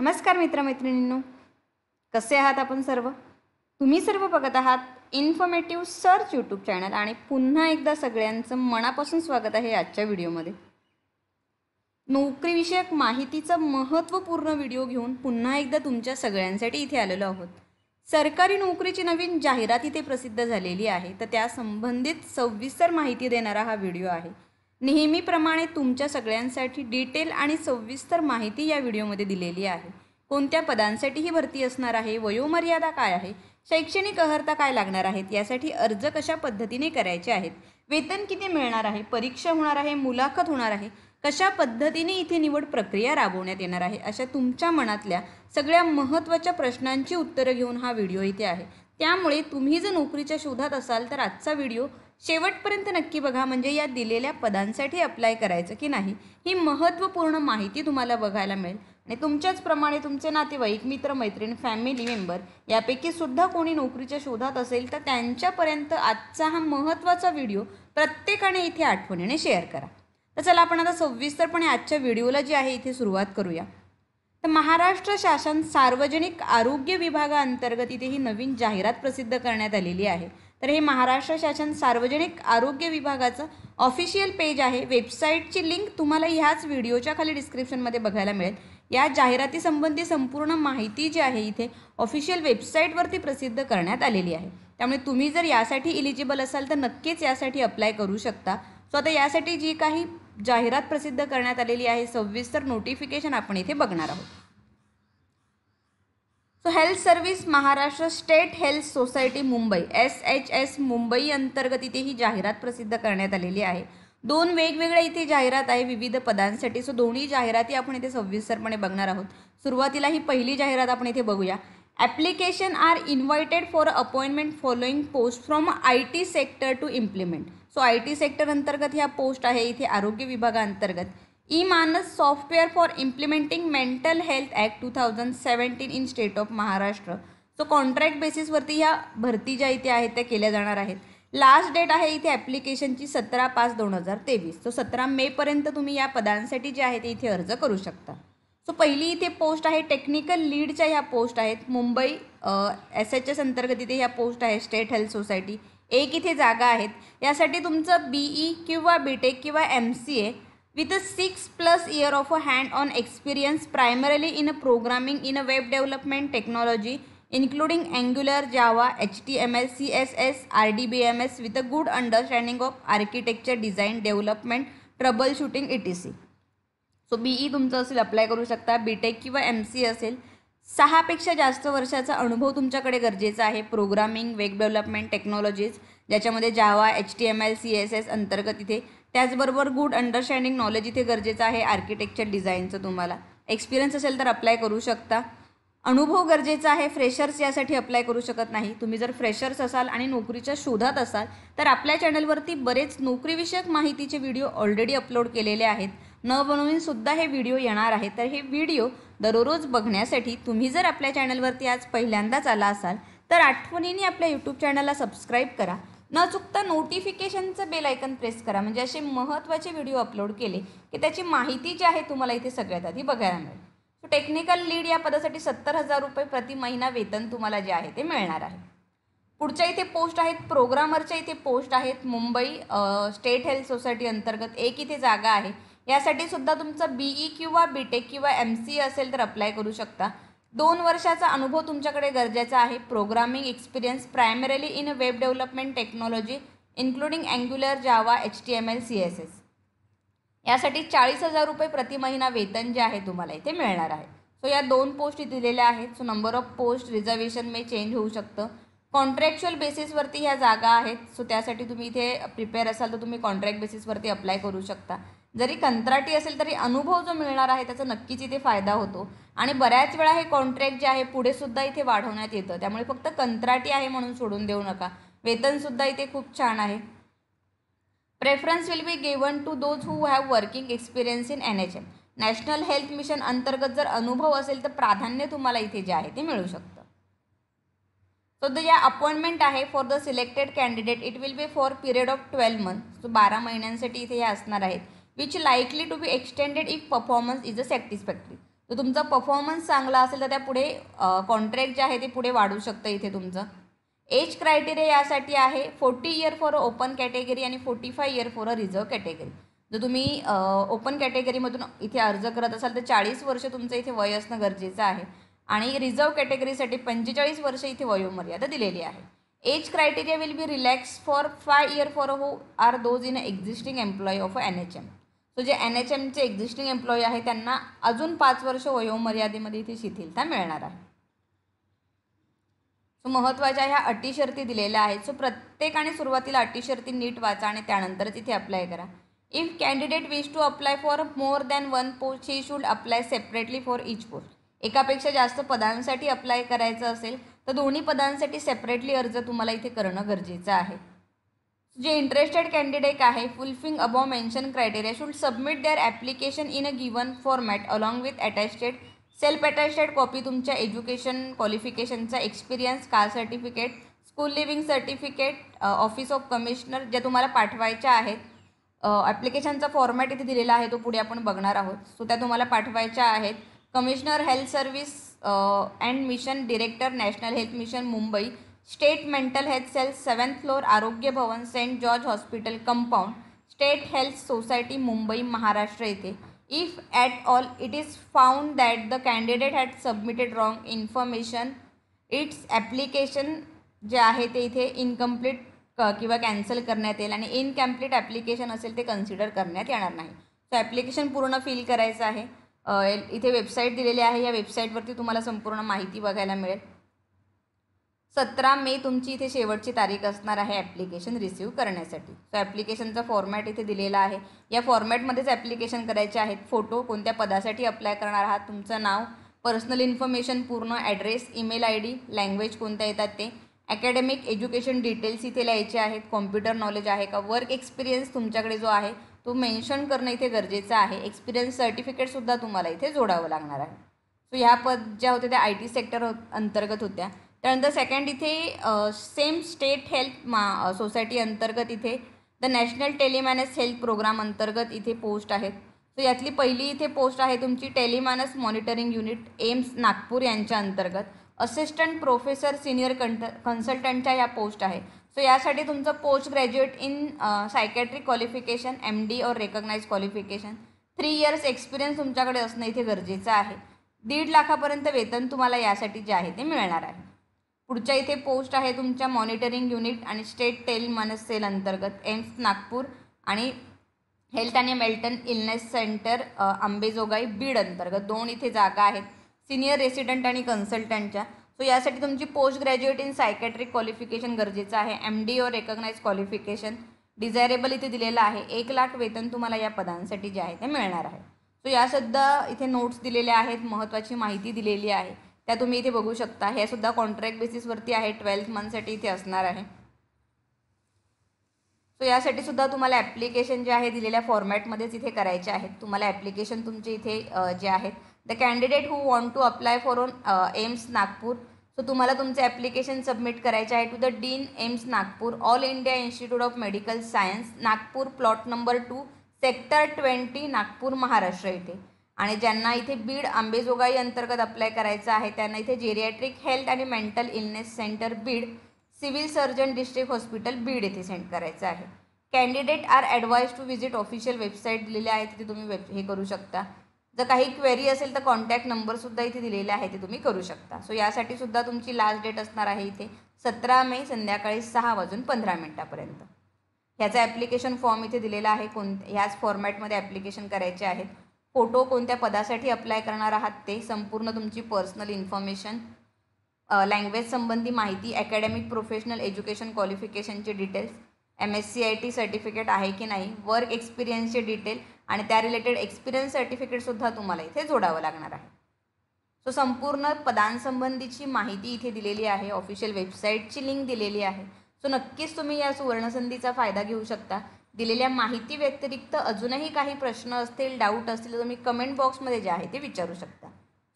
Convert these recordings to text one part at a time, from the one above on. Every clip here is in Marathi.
नमस्कार मित्रमैत्रिणींनो. कसे आहात आपण सर्व? तुम्ही सर्व बघत आहात इन्फॉर्मेटिव्ह सर्च यूट्यूब चॅनल आणि पुन्हा एकदा सगळ्यांचं मनापासून स्वागत आहे आजच्या व्हिडिओमध्ये. नोकरीविषयक माहितीचा महत्त्वपूर्ण व्हिडिओ घेऊन पुन्हा एकदा तुमच्या सगळ्यांसाठी इथे आलेलो आहोत. सरकारी नोकरीची नवीन जाहिरात इथे प्रसिद्ध झालेली आहे तर त्या संबंधित सविस्तर माहिती देणारा हा व्हिडिओ आहे. नेहमीप्रमाणे तुमच्या सगळ्यांसाठी डिटेल आणि सविस्तर माहिती या व्हिडिओमध्ये दिलेली आहे. कोणत्या पदांसाठी ही भरती असणार आहे? वयोमर्यादा काय आहे? शैक्षणिक अर्हता काय लागणार आहेत? यासाठी अर्ज कशा पद्धतीने करायचे आहेत? वेतन किती मिळणार आहे? परीक्षा होणार आहे? मुलाखत होणार आहे? कशा पद्धतीने इथे निवड प्रक्रिया राबवण्यात येणार आहे? अशा तुमच्या मनातल्या सगळ्या महत्त्वाच्या प्रश्नांची उत्तरं घेऊन हा व्हिडिओ इथे आहे. त्यामुळे तुम्ही जर नोकरीच्या शोधात असाल तर आजचा व्हिडिओ शेवटपर्यंत नक्की बघा म्हणजे या दिलेल्या पदांसाठी अप्लाय करायचं की नाही ही महत्त्वपूर्ण माहिती तुम्हाला बघायला मिळेल. आणि तुमच्याचप्रमाणे तुमचे नातेवाईक मित्र मैत्रीण फॅमिली मेंबर यापैकी सुद्धा कोणी नोकरीच्या शोधात असेल तर त्यांच्यापर्यंत आजचा हा महत्त्वाचा व्हिडिओ प्रत्येकाने इथे आठवणीने शेअर करा. तर चला आपण आता सविस्तरपणे आजच्या व्हिडिओला जी आहे इथे सुरुवात करूया. तर महाराष्ट्र शासन सार्वजनिक आरोग्य विभागाअंतर्गत इथे ही नवीन जाहिरात प्रसिद्ध करण्यात आलेली आहे. तर हे महाराष्ट्र शासन सार्वजनिक आरोग्य विभागाचं ऑफिशियल पेज आहे. वेबसाईटची लिंक तुम्हाला ह्याच व्हिडिओच्या खाली डिस्क्रिप्शनमध्ये बघायला मिळेल. या जाहिरातीसंबंधी संपूर्ण माहिती जी आहे इथे ऑफिशियल वेबसाईटवरती प्रसिद्ध करण्यात आलेली आहे. त्यामुळे तुम्ही जर यासाठी इलिजिबल असाल तर नक्कीच यासाठी अप्लाय करू शकता. सो आता यासाठी जी काही जाहिरात प्रसिद्ध करण्यात आलेली आहे सविस्तर नोटिफिकेशन आपण इथे बघणार आहोत. So health service Maharashtra state health society Mumbai S H S Mumbai अंतर्गत इथे ही जाहिरात प्रसिद्ध करण्यात आलेली आहे. दोन वेगवेगळ्या इथे जाहिरात आहे विविध पदांसाठी. सो दोन्ही जाहिराती आपण इथे सविस्तरपणे बघणार आहोत. सुरुवातीला ही पहिली जाहिरात आपण इथे बघूया. Application are invited for appointment following post from I T sector to implement so I T sector अंतर्गत ह्या पोस्ट आहे. इथे आरोग्य विभागाअंतर्गत e Manas software for implementing mental health act two thousand seventeen in state of Maharashtra so contract बेसिसवरती ह्या भरती ज्या इथे आहेत त्या केल्या जाणार आहेत. लास्ट डेट आहे इथे ॲप्लिकेशनची सतरा पाच दोन हजार तेवीस. सो सतरा मेपर्यंत तुम्ही या पदांसाठी जे आहे ते इथे अर्ज करू शकता. सो पहिली इथे पोस्ट आहे टेक्निकल लीडच्या ह्या पोस्ट आहेत. मुंबई एस एच एस अंतर्गत इथे ह्या पोस्ट आहे स्टेट हेल्थ सोसायटी एक इथे जागा आहेत. यासाठी तुमचं बी ई किंवा बी टेक किंवा M C A with a six plus year of a hand on experience primarily in a programming in a web development technology including Angular, Java, HTML, CSS, RDBMS with a good understanding of architecture, design, development, troubleshooting, etc. So B E तुमचं असेल अप्लाय करू शकता बी टेक किंवा एम सी असेल सहापेक्षा जास्त वर्षाचा अनुभव तुमच्याकडे गरजेचा आहे प्रोग्रामिंग वेब डेव्हलपमेंट टेक्नॉलॉजीज ज्याच्यामध्ये Java H T M L C S S अंतर्गत इथे त्याचबरोबर गुड अंडरस्टँडिंग नॉलेज इथे गरजेचं आहे आर्किटेक्चर डिझाईनचं तुम्हाला. एक्सपिरियन्स असेल तर अप्लाय करू शकता. अनुभव गरजेचा आहे फ्रेशर्स यासाठी अप्लाय करू शकत नाही. तुम्ही जर फ्रेशर्स असाल आणि नोकरीच्या शोधात असाल तर आपल्या चॅनलवरती बरेच नोकरीविषयक माहितीचे व्हिडिओ ऑलरेडी अपलोड केलेले आहेत. न बनवून सुद्धा हे व्हिडिओ येणार आहेत. तर हे व्हिडिओ दररोज बघण्यासाठी तुम्ही जर आपल्या चॅनलवरती आज पहिल्यांदाच आला असाल तर आठवणीने आपल्या यूट्यूब चॅनलला सबस्क्राईब करा. न चुकता नोटिफिकेशनचं बेल आयकन प्रेस करा. म्हणजे असे महत्त्वाचे व्हिडिओ अपलोड केले की त्याची माहिती जी आहे तुम्हाला इथे सगळ्यात आधी बघायला मिळेल. सो टेक्निकल लीड या पदासाठी सत्तर हजार रुपये प्रति महिना वेतन तुम्हाला जे आहे ते मिळणार आहे. पुढच्या इथे पोस्ट आहेत प्रोग्रामरच्या इथे पोस्ट आहेत. मुंबई स्टेट हेल्थ सोसायटी अंतर्गत एक इथे जागा आहे. यासाठी सुद्धा तुमचं बी ई किंवा बी टेक किंवा एम सी असेल तर अप्लाय करू शकता. दोन वर्षाचा अनुभव तुमच्याकडे गरजेचा आहे. Programming experience primarily in web development technology including Angular Java H T M L C S S यासाठी चाळीस हजार रुपये प्रति महिना वेतन जे आहे तुम्हाला इथे मिळणार आहे. सो या दोन पोस्ट दिलेल्या आहेत. So number of post reservation may change होऊ शकतं. कॉन्ट्रॅक्च्युअल बेसिसवरती ह्या जागा आहेत. सो त्यासाठी तुम्ही इथे प्रिपेअर असाल तर तुम्ही कॉन्ट्रॅक्ट बेसिसवरती अप्लाय करू शकता. जरी कंत्राटी असेल तरी अनुभव जो मिळणार आहे त्याचा नक्कीच इथे फायदा होतो. आणि बऱ्याच वेळा हे कॉन्ट्रॅक्ट जे आहे पुढे सुद्धा इथे वाढवण्यात येतं. त्यामुळे फक्त कंत्राटी आहे म्हणून सोडून देऊ नका. वेतनसुद्धा इथे खूप छान आहे. Preference will be given to those who have working experience in N H M national health mission अंतर्गत जर अनुभव असेल तर प्राधान्य तुम्हाला इथे जे आहे ते मिळू शकतं. सो द या अपॉइंटमेंट आहे for the selected candidate it will be for period of twelve month so बारा महिन्यांसाठी इथे हे असणार आहेत. Which likely to be extended if performance is a satisfactory तर तुमचा परफॉर्मन्स चांगला असेल तर त्या पुढे कॉन्ट्रॅक्ट जे आहे ते पुढे वाढू शकतं इथे तुमचं. एज क्रायटेरिया यासाठी आहे forty year for a open category आणि forty five year for a reserve category जर तुम्ही ओपन कॅटेगरीमधून इथे अर्ज करत असाल तर चाळीस वर्ष तुमचं इथे वय असणं गरजेचं आहे. आणि रिझर्व कॅटेगरीसाठी पंचेचाळीस वर्ष इथे वयोमर्यादा दिलेली आहे. Age criteria will be relax for five year for who are those in a existing employee of N H M so जे एन एच एमचे एक्झिस्टिंग एम्प्लॉई आहे त्यांना अजून पाच वर्ष वयोमर्यादेमध्ये इथे शिथिलता मिळणार आहे. सो महत्त्वाच्या ह्या अटी शर्ती दिलेल्या आहेत. सो प्रत्येकाने सुरुवातीला अटी शर्ती नीट वाचा आणि त्यानंतरच इथे अप्लाय करा. If candidate wish to apply for more than one post he should apply separately for each post एकापेक्षा जास्त पदांसाठी अप्लाय करायचं असेल तर दोन्ही पदांसाठी सेपरेटली अर्ज तुम्हाला इथे करणं गरजेचं आहे. जे इंटरेस्टेड कॅन्डिडेट आहे fulfilling above mention criteria should submit their application in a given format along with attested self attested copy तुमच्या एज्युकेशन क्वालिफिकेशनचा experience car certificate school leaving certificate office of commissioner ज्या तुम्हाला पाठवायच्या आहेत ॲप्लिकेशनचा फॉर्मॅट इथे दिलेला आहे तो पुढे आपण बघणार आहोत. सो त्या तुम्हाला पाठवायच्या आहेत. Commissioner health service and mission director national health mission Mumbai state mental health cell seventh floor Arogya Bhavan saint George hospital compound state health society Mumbai Maharashtra येथे. If at all it is found that the candidate had submitted wrong information its application जे आहे ते इथे इनकम्प्लीट क किंवा कॅन्सल करण्यात येईल आणि इनकम्प्लीट ॲप्लिकेशन असेल ते कन्सिडर करण्यात येणार नाही. सो ॲप्लिकेशन पूर्ण फिल करायचं आहे. इथे वेबसाईट दिलेली आहे. या वेबसाईटवरती तुम्हाला संपूर्ण माहिती बघायला मिळेल. सतरा मे तुमची इथे शेवटची तारीख असणार आहे ॲप्लिकेशन रिसिव्ह करण्यासाठी. सो ॲप्लिकेशनचा फॉर्मॅट इथे दिलेला आहे. या फॉर्मॅटमध्येच ॲप्लिकेशन करायचे आहेत. फोटो कोणत्या पदासाठी अप्लाय करणार आहात? तुमचं नाव पर्सनल इन्फॉर्मेशन पूर्ण address email I D language कोणत्या येतात ते अकॅडमिक एज्युकेशन डिटेल्स इथे लिहायचे आहेत. कॉम्प्युटर नॉलेज आहे का? वर्क एक्सपिरियन्स तुमच्याकडे जो आहे तो मेन्शन करणं इथे गरजेचं आहे. एक्सपिरियन्स सर्टिफिकेटसुद्धा तुम्हाला इथे जोडावं लागणार आहे. सो ह्या पद ज्या होत्या त्या आय टी सेक्टर अंतर्गत होत्या. त्यानंतर सेकंड इथे सेम स्टेट हेल्थ मा सोसायटी अंतर्गत इथे the national Telemanas health programme अंतर्गत इथे पोस्ट आहेत. सो यातली पहिली इथे पोस्ट आहे तुमची Telemanas monitoring unit AIIMS Nagpur यांच्या अंतर्गत. असिस्टंट प्रोफेसर सिनियर कंट कन्सल्टंटच्या या पोस्ट आहे. सो यासाठी तुमचं post graduate in psychiatric qualification M D or recognise qualification three years experience तुमच्याकडे असणं इथे गरजेचं आहे. दीड लाखापर्यंत वेतन तुम्हाला यासाठी जे आहे ते मिळणार आहे. पुढच्या इथे पोस्ट आहे तुमच्या मॉनिटरिंग युनिट आणि स्टेट टेल मनस सेल अंतर्गत. एम्स नागपूर आणि हेल्थ आणि mental illness centre Ambejogai Beed अंतर्गत. दोन इथे जागा आहेत. सिनियर रेसिडेंट आणि कन्सल्टंटच्या सो यासाठी तुमची post graduate in psychiatric qualification गरजेचं आहे. M D or recognise qualification desirable इथे दिलेलं आहे. एक लाख वेतन तुम्हाला या पदांसाठी जे आहे ते मिळणार आहे. सो यासुद्धा इथे नोट्स दिलेल्या आहेत. महत्त्वाची माहिती दिलेली आहे. त्या तुम्ही इथे बघू शकता. हे सुद्धा कॉन्ट्रॅक्ट बेसिसवरती आहे. ट्वेल्थ मंथसाठी इथे असणार आहे. सो यासाठी सुद्धा तुम्हाला ॲप्लिकेशन जे आहे दिलेल्या फॉर्मॅटमध्येच इथे करायचे आहेत. तुम्हाला ॲप्लिकेशन तुमचे इथे जे आहेत. The candidate who want to apply for on AIIMS Nagpur so तुम्हाला तुमचे ॲप्लिकेशन सबमिट करायचे आहे to the dean AIIMS Nagpur all India institute of medical science Nagpur plot number two sector twenty Nagpur Maharashtra इथे. आणि ज्यांना इथे बीड आंबेजोगाई अंतर्गत अप्लाय करायचं आहे त्यांना इथे जेरियाट्रिक हेल्थ आणि mental illness centre Beed civil surgeon district hospital Beed येथे सेंड करायचं आहे. Candidate are advise to visit official website दिलेले आहे तिथे तुम्ही वेब हे करू शकता. जर काही क्वेरी असेल तर कॉन्टॅक्ट नंबरसुद्धा इथे दिलेले आहे ते तुम्ही करू शकता. सो यासाठी सुद्धा तुमची लास्ट डेट असणार आहे इथे सतरा मे संध्याकाळी सहा वाजून पंधरा मिनटापर्यंत. ह्याचा ॲप्लिकेशन फॉर्म इथे दिलेला आहे कोण ह्याच फॉर्मॅटमध्ये ॲप्लिकेशन करायचे आहेत. फोटो कोणत्या पदासाठी अप्लाय करणार आहात ते संपूर्ण तुमची पर्सनल इन्फॉर्मेशन लँग्वेज संबंधी माहिती academic professional education क्वालिफिकेशनचे details M S C I T certificate आहे की नाही वर्क एक्सपिरियन्सचे डिटेल आणि त्या रिलेटेड एक्सपिरियन्स सर्टिफिकेटसुद्धा तुम्हाला इथे जोडावं लागणार आहे. सो संपूर्ण पदांसंबंधीची माहिती इथे दिलेली आहे ऑफिशियल वेबसाईटची लिंक दिलेली आहे. सो नक्कीच तुम्ही या सुवर्णसंधीचा फायदा घेऊ शकता. दिलेल्या माहिती व्यतिरिक्त अजूनही काही प्रश्न असतील डाऊट असतील तर तुम्ही कमेंट बॉक्समध्ये जे आहे ते विचारू शकता.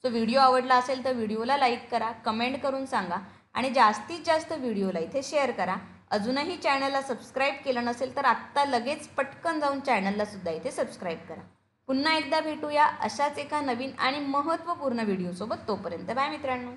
सो व्हिडिओ आवडला असेल तर व्हिडिओला लाईक करा कमेंट करून सांगा आणि जास्तीत जास्त व्हिडिओला इथे शेअर करा. अजूनही चॅनलला सबस्क्राईब केलं नसेल तर आत्ता लगेच पटकन जाऊन चॅनलला सुद्धा इथे सबस्क्राईब करा. पुन्हा एकदा भेटूया अशाच एका नवीन आणि महत्त्वपूर्ण व्हिडिओसोबत तोपर्यंत बाय मित्रांनो.